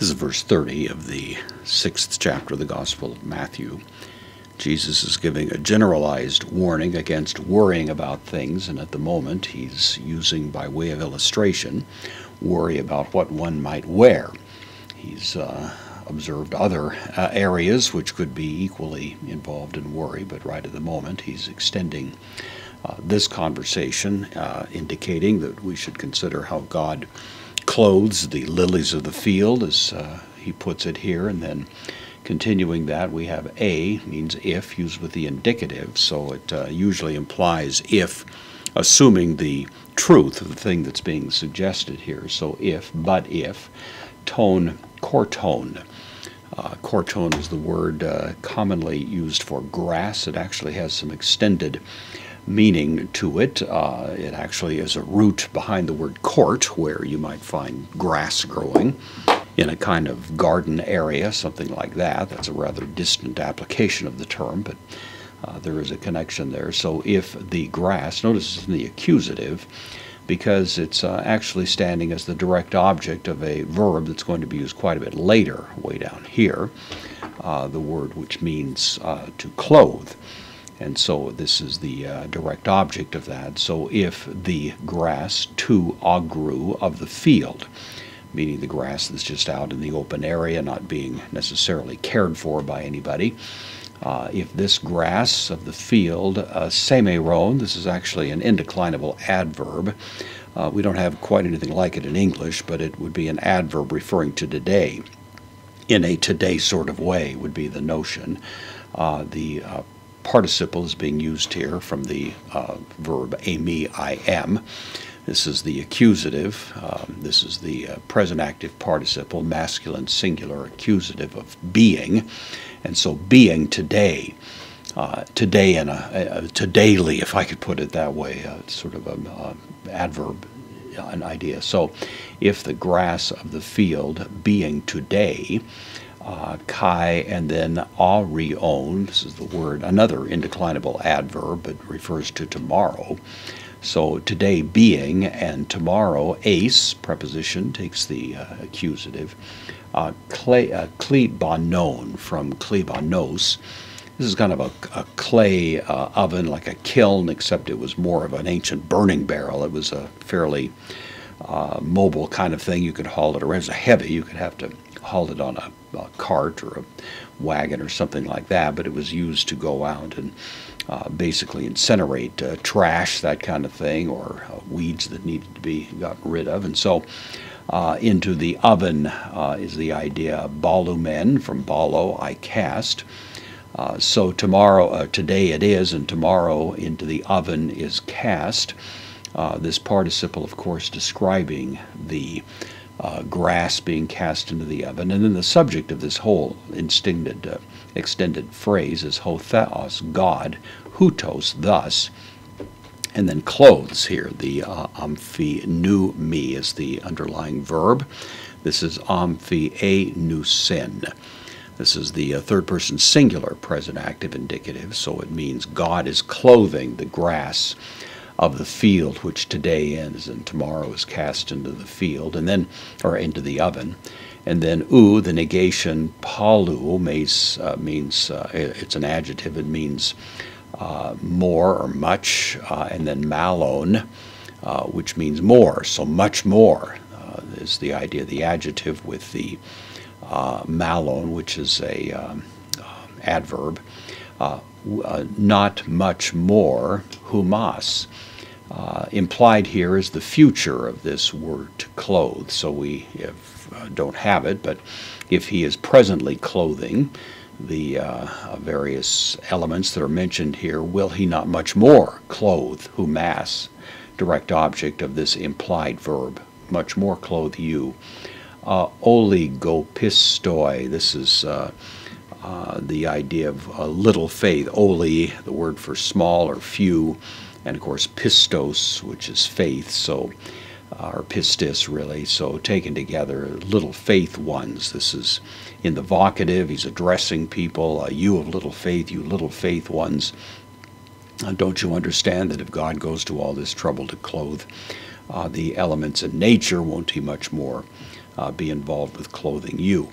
This is verse 30 of the sixth chapter of the Gospel of Matthew. Jesus is giving a generalized warning against worrying about things, and at the moment he's using, by way of illustration, worry about what one might wear. He's uh, observed other uh, areas which could be equally involved in worry, but right at the moment he's extending uh, this conversation, uh, indicating that we should consider how God clothes the lilies of the field, as uh, he puts it here, and then continuing that we have a means if used with the indicative, so it uh, usually implies if, assuming the truth of the thing that's being suggested here. So if, but if, tone, kortone. Uh, kortone is the word uh, commonly used for grass. It actually has some extended meaning to it. Uh, it actually is a root behind the word court, where you might find grass growing in a kind of garden area, something like that. That's a rather distant application of the term, but uh, there is a connection there. So if the grass, notice it's in the accusative, because it's uh, actually standing as the direct object of a verb that's going to be used quite a bit later, way down here, uh, the word which means uh, to clothe. And so this is the uh, direct object of that. So if the grass to agru of the field, meaning the grass that's just out in the open area, not being necessarily cared for by anybody. Uh, if this grass of the field, uh, this is actually an indeclinable adverb. Uh, we don't have quite anything like it in English, but it would be an adverb referring to today. In a today sort of way would be the notion. Uh, the uh, participle is being used here from the uh, verb ami, I am. This is the accusative. Um, this is the uh, present active participle, masculine singular accusative of being. And so being today, uh, today in a, a, to daily, if I could put it that way, uh, sort of an adverb, an idea. So if the grass of the field being today, uh, kai, and then arion. This is the word, another indeclinable adverb, but refers to tomorrow. So today being and tomorrow ace preposition takes the uh, accusative. Uh, clay, uh, klebanon from klebanos. This is kind of a, a clay uh, oven, like a kiln, except it was more of an ancient burning barrel. It was a fairly uh, mobile kind of thing. You could haul it around. It was heavy. You could have to haul it on a, a cart or a wagon or something like that. But it was used to go out and uh, basically incinerate uh, trash, that kind of thing, or uh, weeds that needed to be gotten rid of. And so uh, into the oven uh, is the idea Balu men from balo, I cast. so tomorrow, today it is, and tomorrow into the oven is cast. this participle, of course, describing the uh, grass being cast into the oven. And then the subject of this whole extended, uh, extended phrase is ho theos, God, hutos, thus, and then clothes here. The uh, amphi nu me is the underlying verb. This is amphi a nu sin. This is the uh, third person singular present active indicative, so it means God is clothing the grass of the field, which today ends and tomorrow is cast into the field, and then, or into the oven. And then u, the negation palu, means, uh, means uh, it's an adjective, it means uh, more or much, uh, and then malon, uh, which means more, so much more uh, is the idea, the adjective with the malon, which is a um, adverb. not much more, humas. Uh, implied here is the future of this word to clothe. So we uh, don't have it, but if he is presently clothing the uh, various elements that are mentioned here, will he not much more clothe humas, direct object of this implied verb, much more clothe you? Uh, oligopistoi, this is uh, the idea of a little faith. Oli, the word for small or few and of course pistos, which is faith, so uh, or pistis really. So taken together, little faith ones. This is in the vocative. He's addressing people. Uh, you of little faith, you little faith ones. Uh, don't you understand that if God goes to all this trouble to clothe uh, the elements in nature, won't He much more be involved with clothing you.